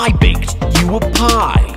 I baked you a pie.